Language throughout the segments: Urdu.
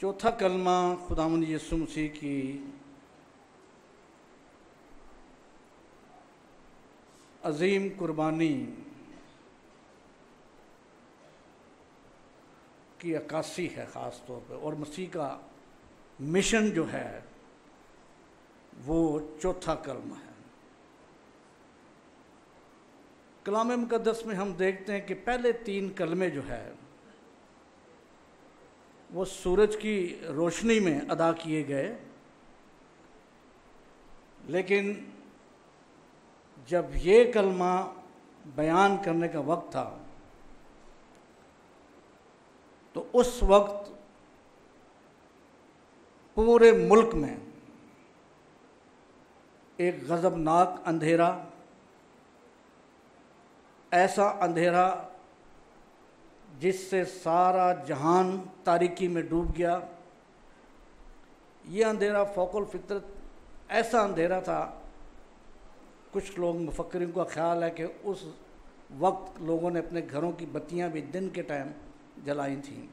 چوتھا کلمہ خداوند یسو مسیح کی عظیم قربانی کی عکاسی ہے خاص طور پہ، اور مسیح کا مشن جو ہے وہ چوتھا کلمہ ہے۔ کلام مقدس میں ہم دیکھتے ہیں کہ پہلے تین کلمے جو ہے وہ سورج کی روشنی میں ادا کیے گئے۔ لیکن جب یہ کلمہ بیان کرنے کا وقت تھا، تو اس وقت پورے ملک میں ایک غضبناک اندھیرا، ایسا اندھیرا جس سے سارا جہان تاریکی میں ڈوب گیا۔ یہ اندھیرا فوق الفطرت، ایسا اندھیرا تھا۔ کچھ لوگ مفکرین کا خیال ہے کہ اس وقت لوگوں نے اپنے گھروں کی بتیاں بھی دن کے ٹائم جلائی تھیں۔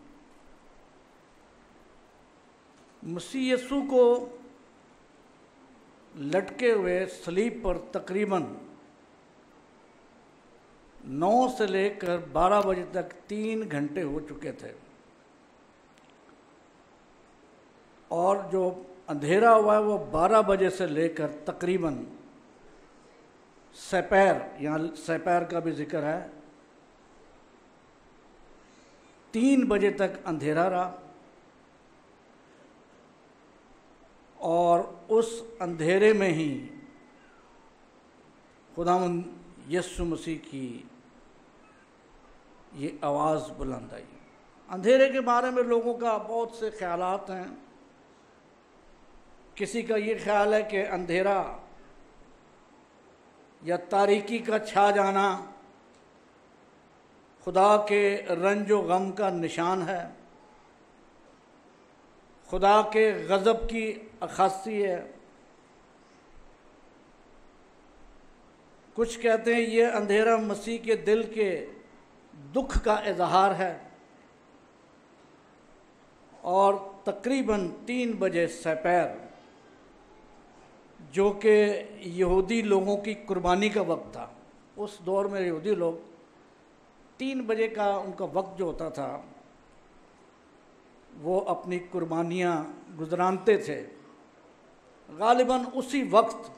مسیح یسو کو لٹکے ہوئے سلیب پر تقریباً نو سے لے کر بارہ بجے تک تین گھنٹے ہو چکے تھے۔ اور جو اندھیرا ہوا ہے وہ بارہ بجے سے لے کر تقریباً سپیر یہاں سپیر کا بھی ذکر ہے۔ تین بجے تک اندھیرا رہا۔ اور اس اندھیرے میں ہی خدا یسو مسیح کی یہ آواز بلند آئی۔ اندھیرے کے بارے میں لوگوں کا بہت سے خیالات ہیں۔ کسی کا یہ خیال ہے کہ اندھیرا یا تاریکی کا چھا جانا خدا کے رنج و غم کا نشان ہے۔ خدا کے غضب کی اخاصی ہے۔ کچھ کہتے ہیں یہ اندھیرا مسیح کے دل کے دکھ کا اظہار ہے۔ اور تقریباً تین بجے سپیر جو کہ یہودی لوگوں کی قربانی کا وقت تھا۔ اس دور میں یہودی لوگ تین بجے کا ان کا وقت جو ہوتا تھا، وہ اپنی قربانیاں گزرانتے تھے۔ غالباً اسی وقت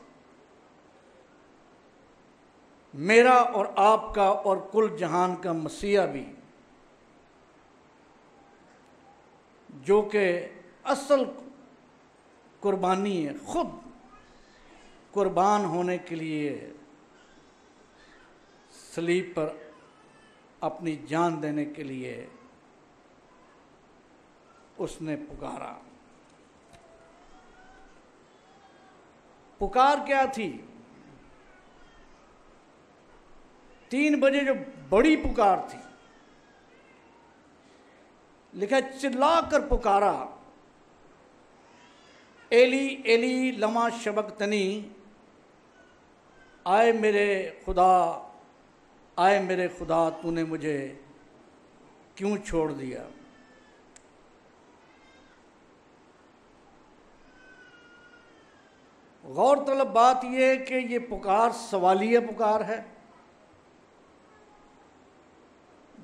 میرا اور آپ کا اور کل جہان کا مسیح بھی، جو کہ اصل قربانی ہے، خود قربان ہونے کے لیے سلیب پر اپنی جان دینے کے لیے اس نے پکارا۔ پکار کیا تھی؟ تین بجے جو بڑی پکار تھی، لکھا چلا کر پکارا، ایلی ایلی، لما شبک تنی، آئے میرے خدا، آئے میرے خدا، تو نے مجھے کیوں چھوڑ دیا؟ غور طلب بات یہ ہے کہ یہ پکار سوالیہ پکار ہے۔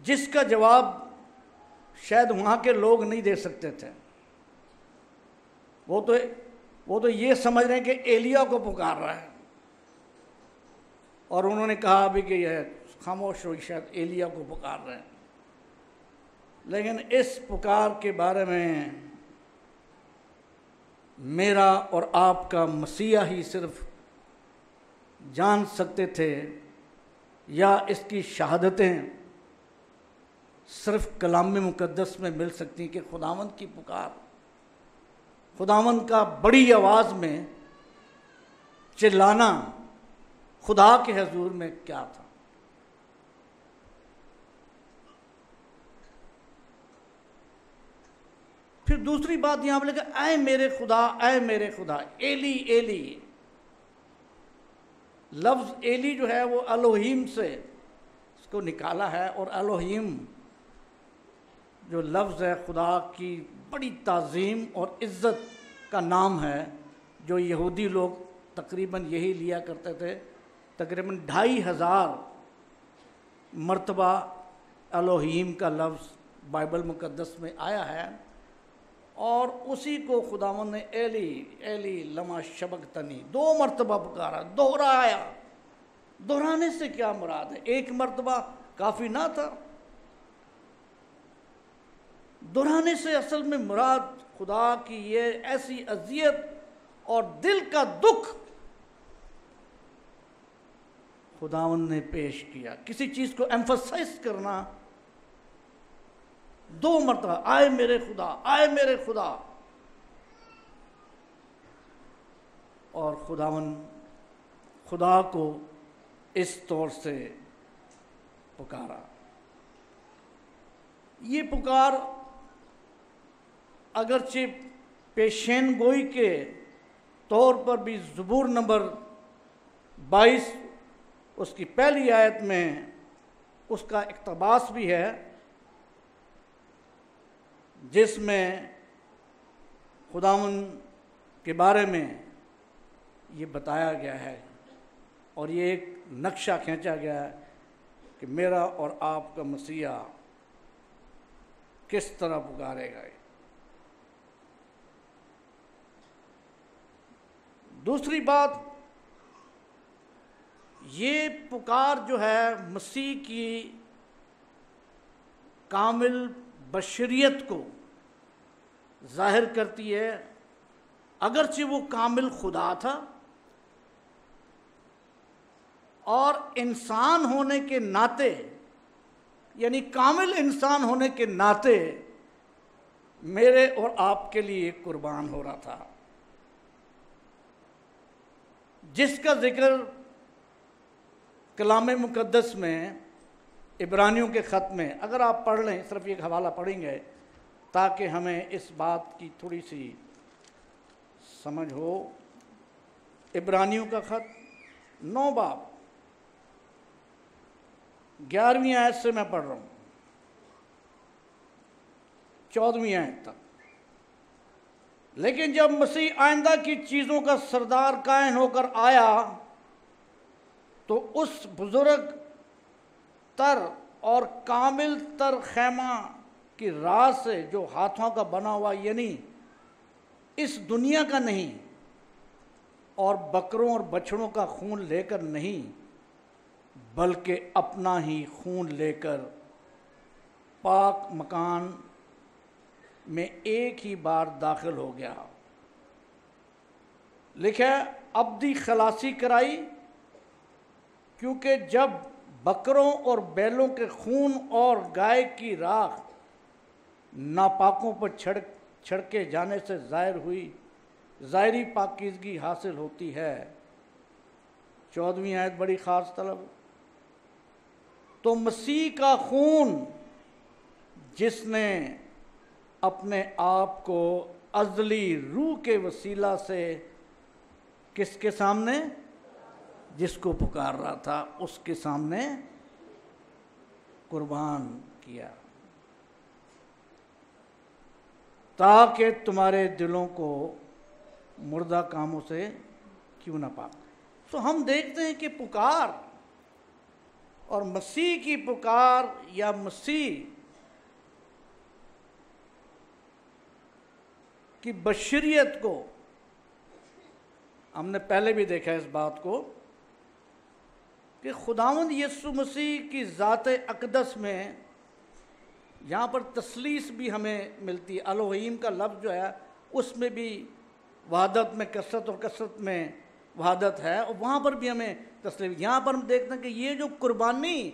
جس کا جواب شاید وہاں کے لوگ نہیں دے سکتے تھے۔ وہ تو وہ تو یہ سمجھ رہے ہیں کہ ایلیا کو پکار رہا ہے۔ اور انہوں نے کہا ابھی کہ یہ خاموش ہوئی، شاید ایلیا کو پکار رہے ہیں۔ لیکن اس پکار کے بارے میں میرا اور آپ کا مسیح ہی صرف جان سکتے تھے یا اس کی شہادتیں صرف کلام مقدس میں مل سکتی کہ خداوند کی پکار، خداوند کا بڑی آواز میں چلانا خدا کے حضور میں کیا تھا؟ پھر دوسری بات یہاں پہ لکھا اے میرے خدا، اے میرے خدا، ایلی ایلی۔ لفظ ایلی جو ہے وہ الوہیم سے اس کو نکالا ہے اور الوہیم جو لفظ ہے خدا کی بڑی تعظیم اور عزت کا نام ہے، جو یہودی لوگ تقریباً یہی لیا کرتے تھے۔ تقریباً ڈھائی ہزار مرتبہ الوہیم کا لفظ بائبل مقدس میں آیا ہے۔ اور اسی کو خداون نے ایلی ایلی لما شبک تنی دو مرتبہ پکارا دوہرایا دہرانے سے کیا مراد ہے؟ ایک مرتبہ کافی نہ تھا۔ دہرانے سے اصل میں مراد خدا کی یہ ایسی اذیت اور دل کا دکھ خداون نے پیش کیا۔ کسی چیز کو ایمفسائز کرنا، دو مرتبہ، آئے میرے خدا، آئے میرے خدا۔ اور خداون خدا کو اس طور سے پکارا۔ یہ پکار اگرچہ پیشین گوئی کے طور پر بھی زبور نمبر بائیس اس کی پہلی آیت میں اس کا اقتباس بھی ہے، جس میں خداون کے بارے میں یہ بتایا گیا ہے اور یہ ایک نقشہ کھینچا گیا ہے کہ میرا اور آپ کا مسیحا کس طرح پکارے گا۔ دوسری بات، یہ پکار جو ہے مسیح کی کامل بشریت کو ظاہر کرتی ہے۔ اگرچہ وہ کامل خدا تھا، اور انسان ہونے کے ناطے یعنی کامل انسان ہونے کے ناطے میرے اور آپ کے لیے قربان ہو رہا تھا۔ جس کا ذکر کلام مقدس میں عبرانیوں کے خط میں، اگر آپ پڑھ لیں، صرف ایک حوالہ پڑھیں گے، تاکہ ہمیں اس بات کی تھوڑی سی سمجھ ہو۔ عبرانیوں کا خط، نو باپ گیارہویں آیت سے میں پڑھ رہا ہوں۔ چودہویں آیت تک۔ لیکن جب مسیح آئندہ کی چیزوں کا سردار کائن ہو کر آیا، تو اس بزرگ تر اور کامل تر خیمہ کی راز سے جو ہاتھوں کا بنا ہوا یعنی اس دنیا کا نہیں، اور بکروں اور بچڑوں کا خون لے کر نہیں، بلکہ اپنا ہی خون لے کر پاک مکان میں ایک ہی بار داخل ہو گیا۔ لکھے ابدی خلاصی کرائی، کیونکہ جب بکروں اور بیلوں کے خون اور گائے کی راکھ ناپاکوں پر چھڑکے جانے سے ظاہر ہوئی، ظاہری پاکیزگی حاصل ہوتی ہے۔ چودھویں آیت بڑی خاص طلب۔ تو مسیح کا خون جس نے اپنے آپ کو ازلی روح کے وسیلہ سے کس کے سامنے؟ جس کو پکار رہا تھا، اس کے سامنے قربان کیا۔ تاکہ تمہارے دلوں کو مردہ کاموں سے کیوں نہ پاک۔ تو ہم دیکھتے ہیں کہ پکار اور مسیح کی پکار یا مسیح کی بشریت کو۔ ہم نے پہلے بھی دیکھا اس بات کو کہ خداوند یسو مسیح کی ذات اقدس میں یہاں پر تسلیس بھی ہمیں ملتی ہے۔ الوہیم کا لفظ جو ہے، اس میں بھی وحدت میں کثرت اور کثرت میں وحدت ہے اور وہاں پر بھی ہمیں تسلیم یہاں پر ہم دیکھتے ہیں کہ یہ جو قربانی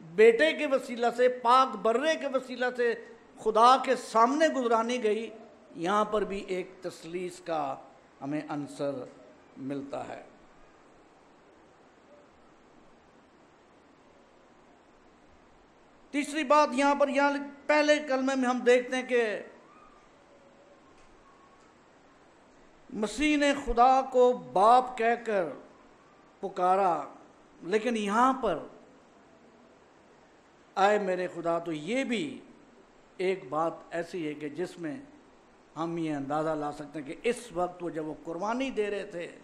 بیٹے کے وسیلہ سے، پاک برے کے وسیلہ سے خدا کے سامنے گزرانی گئی یہاں پر بھی ایک تسلیس کا ہمیں عنصر ملتا ہے۔ تیسری بات یہاں پر، یہاں پہلے کلمے میں ہم دیکھتے ہیں کہ مسیح نے خدا کو باپ کہہ کر پکارا، لیکن یہاں پر آئے میرے خدا، تو یہ بھی ایک بات ایسی ہے کہ جس میں ہم یہ اندازہ لا سکتے ہیں کہ اس وقت وہ جب وہ قربانی دے رہے تھے،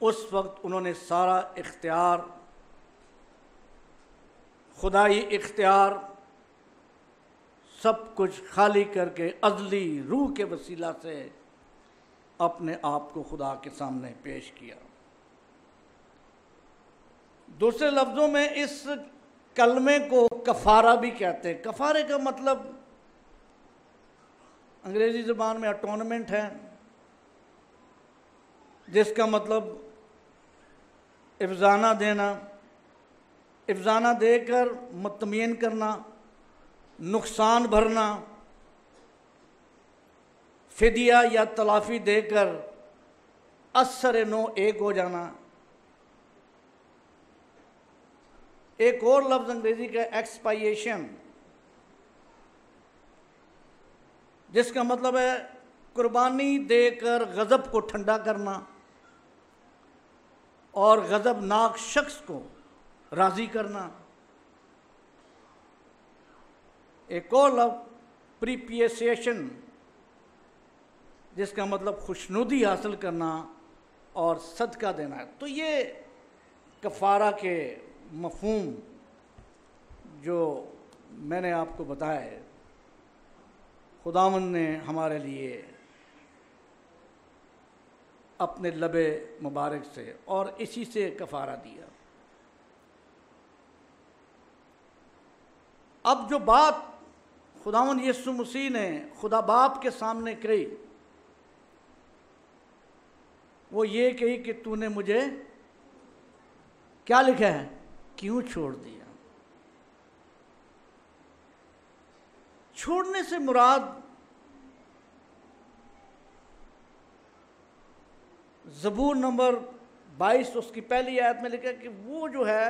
اس وقت انہوں نے سارا اختیار، خدائی اختیار، سب کچھ خالی کر کے عدلی روح کے وسیلہ سے اپنے آپ کو خدا کے سامنے پیش کیا۔ دوسرے لفظوں میں اس کلمے کو کفارہ بھی کہتے ہیں۔ کفارے کا مطلب انگریزی زبان میں اٹونمنٹ ہے جس کا مطلب افزانہ دینا، افزانہ دے کر مطمئن کرنا، نقصان بھرنا، فدیہ یا تلافی دے کر اثر نو ایک ہو جانا۔ ایک اور لفظ انگریزی کا ایکسپائیشن جس کا مطلب ہے قربانی دے کر غضب کو ٹھنڈا کرنا اور غضب ناک شخص کو راضی کرنا۔ ایک اور لفظ پریپیسیشن، جس کا مطلب خوشنودی حاصل کرنا اور صدقہ دینا۔ ہے تو یہ کفارہ کے مفہوم جو میں نے آپ کو بتایا ہے خداون نے ہمارے لیے اپنے لب مبارک سے اور اسی سے کفارہ دیا۔ اب جو بات خداون یسو مسیح نے خدا باپ کے سامنے کری وہ یہ کہی کہ تو نے مجھے کیا لکھا ہے؟ کیوں چھوڑ دیا؟ چھوڑنے سے مراد زبور نمبر بائیس، اس کی پہلی آیت میں لکھا کہ وہ جو ہے،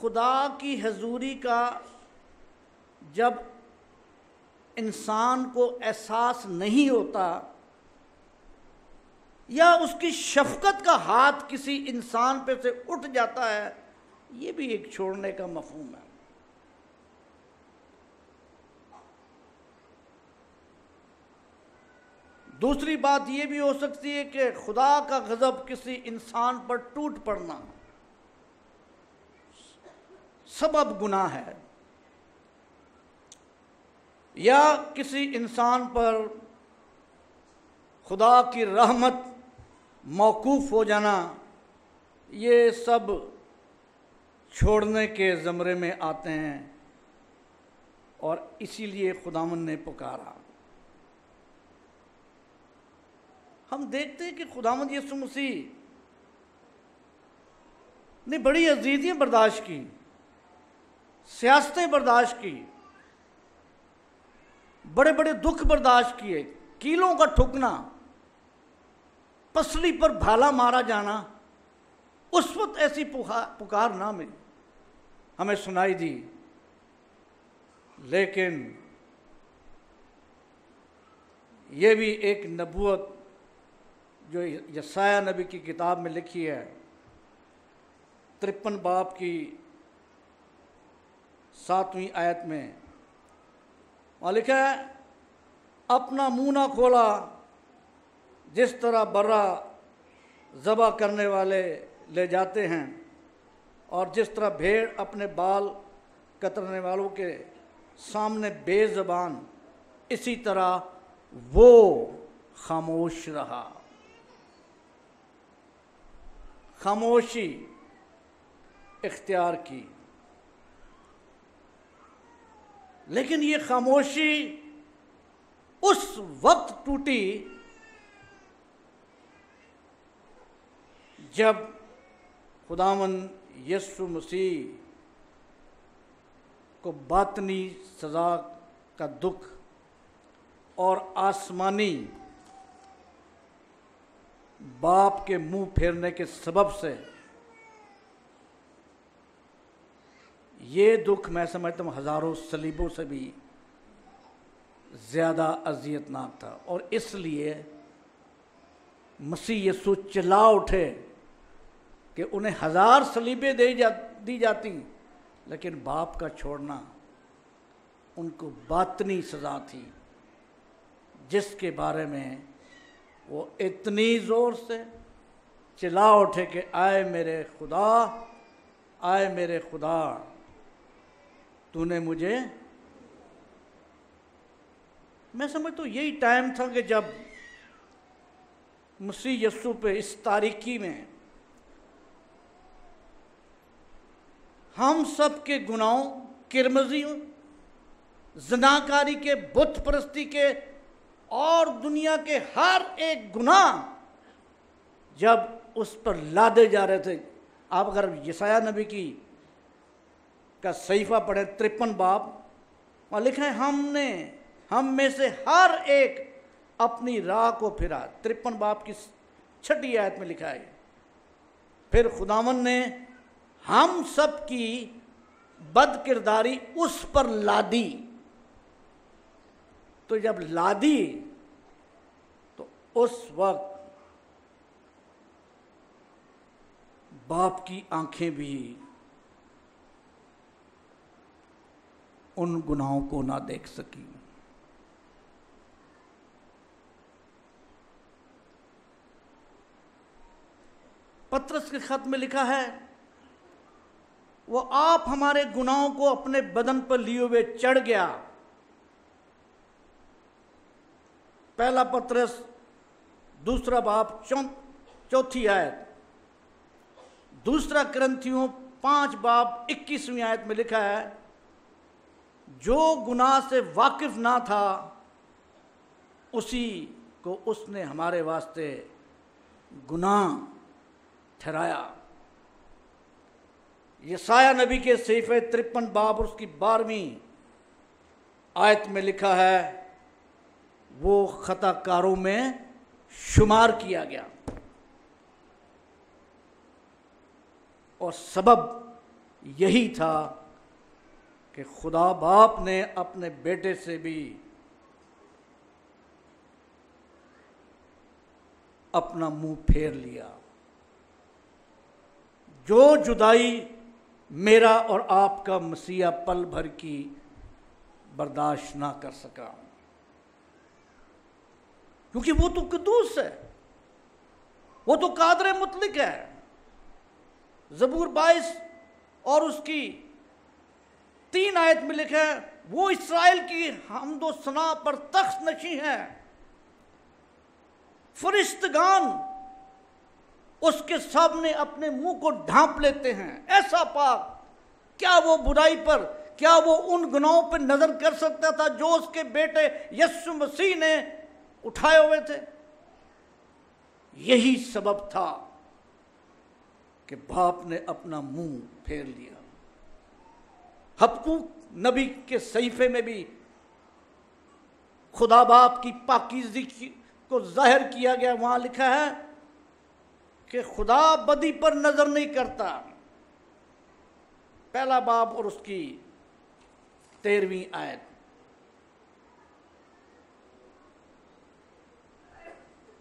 خدا کی حضوری کا جب انسان کو احساس نہیں ہوتا یا اس کی شفقت کا ہاتھ کسی انسان پہ سے اٹھ جاتا ہے، یہ بھی ایک چھوڑنے کا مفہوم ہے۔ دوسری بات یہ بھی ہو سکتی ہے کہ خدا کا غضب کسی انسان پر ٹوٹ پڑنا سبب گناہ ہے یا کسی انسان پر خدا کی رحمت موقوف ہو جانا، یہ سب چھوڑنے کے زمرے میں آتے ہیں اور اسی لیے خداون نے پکارا۔ ہم دیکھتے ہیں کہ خداوند یسو مسیح نے بڑی عزیزیاں برداشت کی، سیاستیں برداشت کی، بڑے بڑے دکھ برداشت کیے، کیلوں کا ٹھکنا، پسلی پر بھالا مارا جانا، اس وقت ایسی پکار نہ ملی ہمیں سنائی دی۔ لیکن یہ بھی ایک نبوت جو یسایہ نبی کی کتاب میں لکھی ہے، ترپن باپ کی ساتویں آیت میں، وہاں لکھا ہے، اپنا منہ نہ کھولا، جس طرح برا ذبح کرنے والے لے جاتے ہیں، اور جس طرح بھیڑ اپنے بال کترنے والوں کے سامنے بے زبان، اسی طرح وہ خاموش رہا۔ خاموشی اختیار کی۔ لیکن یہ خاموشی اس وقت ٹوٹی جب خداون یسو مسیح کو باطنی سزا کا دکھ اور آسمانی باپ کے منہ پھیرنے کے سبب سے یہ دکھ میں سمجھتا ہوں ہزاروں سلیبوں سے بھی زیادہ اذیت ناک تھا اور اس لیے مسیح یسو چلا اٹھے کہ انہیں ہزار سلیبیں دی جاتی لیکن باپ کا چھوڑنا ان کو باطنی سزا تھی، جس کے بارے میں وہ اتنی زور سے چلا اٹھے کہ آئے میرے خدا، آئے میرے خدا، تو نے مجھے میں سمجھتا ہوں یہی ٹائم تھا کہ جب مسیح یسو پہ اس تاریکی میں ہم سب کے گناہوں، کرمزیوں، زناکاری کے بت پرستی کے اور دنیا کے ہر ایک گناہ جب اس پر لادے جا رہے تھے۔ آپ اگر یسایہ نبی کی کا صحیفہ پڑھیں، ترپن باپ وہاں لکھا ہے، ہم نے، ہم میں سے ہر ایک اپنی راہ کو پھرا۔ ترپن باپ کی چھٹی آیت میں لکھا ہے۔ پھر خداون نے ہم سب کی بد کرداری اس پر لادی۔ تو جب لادی تو اس وقت باپ کی آنکھیں بھی ان گناہوں کو نہ دیکھ سکی پترس کے خط میں لکھا ہے، وہ آپ ہمارے گناہوں کو اپنے بدن پر لیے ہوئے چڑھ گیا۔ پہلا پترس، دوسرا باپ چوتھی آیت۔ دوسرا کرنتھیوں پانچ باپ اکیسویں آیت میں لکھا ہے، جو گناہ سے واقف نہ تھا، اسی کو اس نے ہمارے واسطے گناہ ٹھہرایا۔ یہ سایہ نبی کے صحیفہ ترپن باب اور اس کی بارہویں آیت میں لکھا ہے وہ خطا کاروں میں شمار کیا گیا۔ اور سبب یہی تھا کہ خدا باپ نے اپنے بیٹے سے بھی اپنا منہ پھیر لیا۔ جو جدائی میرا اور آپ کا مسیح پل بھر کی برداشت نہ کر سکا۔ کیونکہ وہ تو قدوس ہے۔ وہ تو قادر مطلق ہے۔ زبور بائیس اور اس کی تین آیت میں لکھا ہے، وہ اسرائیل کی حمد و سنا پر تخت نشی ہے فرشتگان اس کے سامنے اپنے منہ کو ڈھانپ لیتے ہیں۔ ایسا پاک، کیا وہ برائی پر، کیا وہ ان گناہوں پہ نظر کر سکتا تھا جو اس کے بیٹے یسو مسیح نے اٹھائے ہوئے تھے۔ یہی سبب تھا کہ باپ نے اپنا منہ پھیر لیا۔ حقوق نبی کے صحیفے میں بھی خدا باپ کی پاکیزی کو ظاہر کیا گیا۔ وہاں لکھا ہے کہ خدا بدی پر نظر نہیں کرتا۔ پہلا باپ اور اس کی تیرہویں آیت۔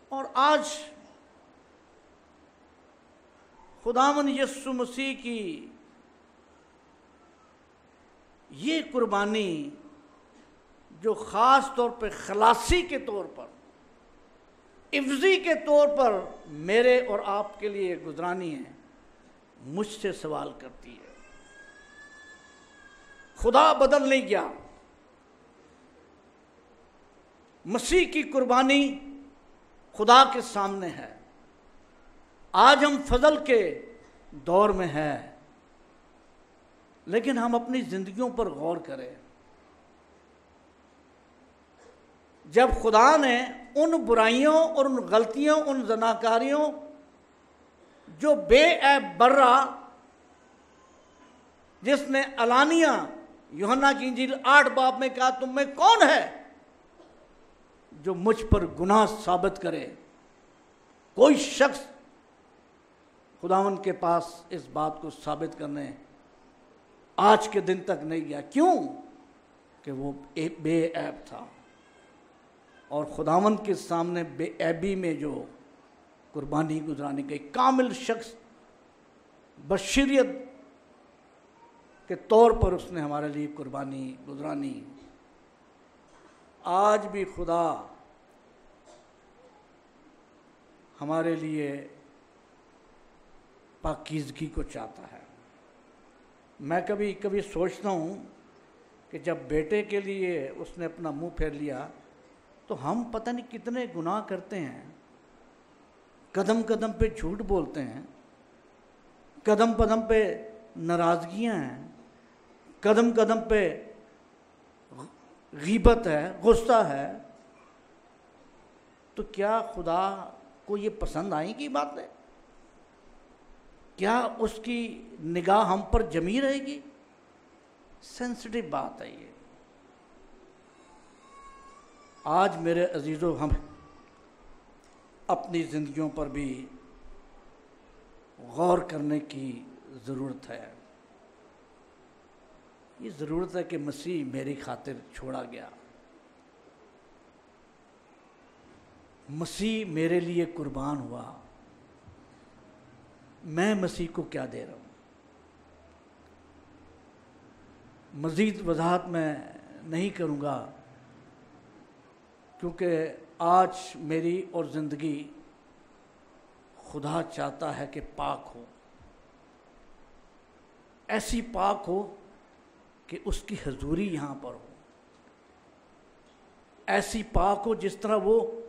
اور آج خداون یسو مسیح کی یہ قربانی جو خاص طور پہ خلاصی کے طور پر عفظی کے طور پر میرے اور آپ کے لیے گزرانی ہے، مجھ سے سوال کرتی ہے۔ خدا بدل نہیں گیا۔ مسیح کی قربانی خدا کے سامنے ہے۔ آج ہم فضل کے دور میں ہیں، لیکن ہم اپنی زندگیوں پر غور کریں۔ جب خدا نے ان برائیوں اور ان غلطیوں، ان زناکاریوں جو بے عیب برا جس نے علانیہ یوہنا کی انجیل آٹھ باپ میں کہا، تم میں کون ہے؟ جو مجھ پر گناہ ثابت کرے، کوئی شخص خداون کے پاس اس بات کو ثابت کرنے آج کے دن تک نہیں گیا۔ کیوں؟ کہ وہ بے عیب تھا۔ اور خداون کے سامنے بے عیبی میں جو قربانی گزرانے کا ایک کامل شخص بشریت کے طور پر اس نے ہمارے لیے قربانی گزرانی آج بھی خدا ہمارے لیے پاکیزگی کو چاہتا ہے۔ میں کبھی کبھی سوچتا ہوں کہ جب بیٹے کے لیے اس نے اپنا منہ پھیر لیا تو ہم پتہ نہیں کتنے گناہ کرتے ہیں۔ قدم قدم پہ جھوٹ بولتے ہیں۔ قدم قدم پہ ناراضگیاں ہیں۔ قدم قدم پہ غیبت ہے، غصہ ہے، تو کیا خدا کو یہ پسند آئیں گی بات کیا اس کی نگاہ ہم پر جمی رہے گی؟ سینسٹیو بات ہے یہ۔ آج میرے عزیزوں ہم اپنی زندگیوں پر بھی غور کرنے کی ضرورت ہے۔ یہ ضرورت ہے کہ مسیح میری خاطر چھوڑا گیا۔ مسیح میرے لیے قربان ہوا۔ میں مسیح کو کیا دے رہا ہوں؟ مزید وضاحت میں نہیں کروں گا کیونکہ آج میری اور زندگی خدا چاہتا ہے کہ پاک ہو۔ ایسی پاک ہو کہ اس کی حضوری یہاں پر ہو۔ ایسی پاک ہو جس طرح وہ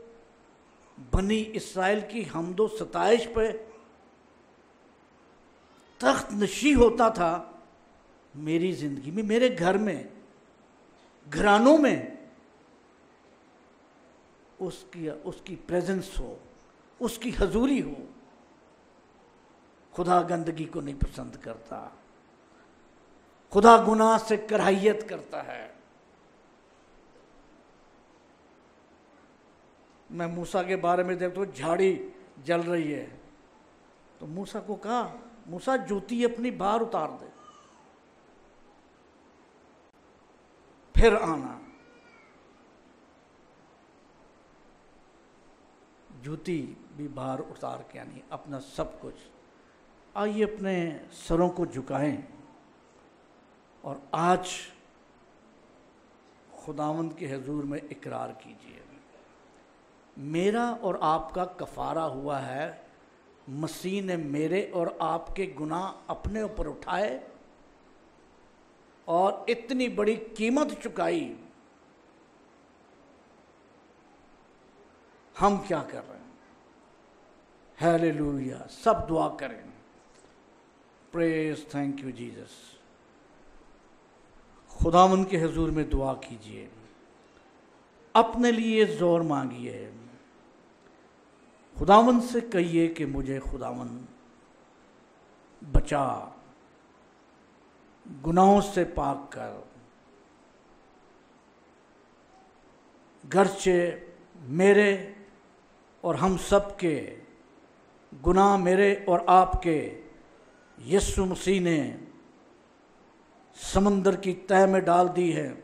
بنی اسرائیل کی حمد و ستائش پہ تخت نشی ہوتا تھا، میری زندگی میں، میرے گھر میں، گھرانوں میں اس کی اس کی پریزنس ہو، اس کی حضوری ہو۔ خدا گندگی کو نہیں پسند کرتا۔ خدا گناہ سے کرائیت کرتا ہے۔ میں موسا کے بارے میں دیکھتا ہوں، جھاڑی جل رہی ہے۔ تو موسا کو کہا موسا جوتی اپنی باہر اتار دے۔ پھر آنا۔ جوتی بھی باہر اتار کے آنی، اپنا سب کچھ۔ آئیے اپنے سروں کو جھکائیں۔ اور آج خداوند کے حضور میں اقرار کیجیے میرا اور آپ کا کفارہ ہوا ہے، مسیح نے میرے اور آپ کے گناہ اپنے اوپر اٹھائے اور اتنی بڑی قیمت چکائی۔ ہم کیا کر رہے ہیں؟ ہیللویا سب دعا کریں۔ Praise, thank you Jesus. خدا من کے حضور میں دعا کیجیے۔ اپنے لیے زور مانگیے خداون سے کہیے کہ مجھے خداون بچا، گناہوں سے پاک کر۔ گرچہ میرے اور ہم سب کے گناہ میرے اور آپ کے یسو مسیح نے سمندر کی تہ میں ڈال دی ہے۔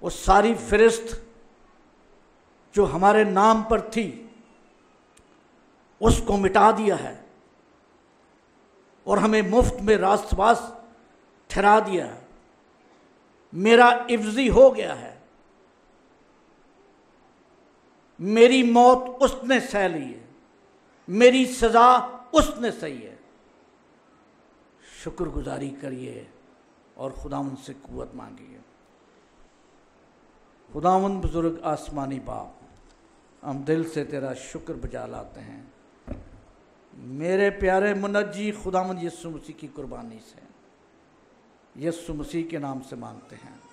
وہ ساری فرست جو ہمارے نام پر تھی، اس کو مٹا دیا ہے اور ہمیں مفت میں راستواس ٹھہرا دیا ہے۔ میرا عفظی ہو گیا ہے۔ میری موت اس نے سہ لی ہے۔ میری سزا اس نے سہی ہے۔ شکر گزاری کریے اور خداون سے قوت مانگیے۔ خداون بزرگ آسمانی باپ، ہم دل سے تیرا شکر بجا لاتے ہیں۔ میرے پیارے منجی خداون یسو مسیح کی قربانی سے، یسو مسیح کے نام سے مانگتے ہیں۔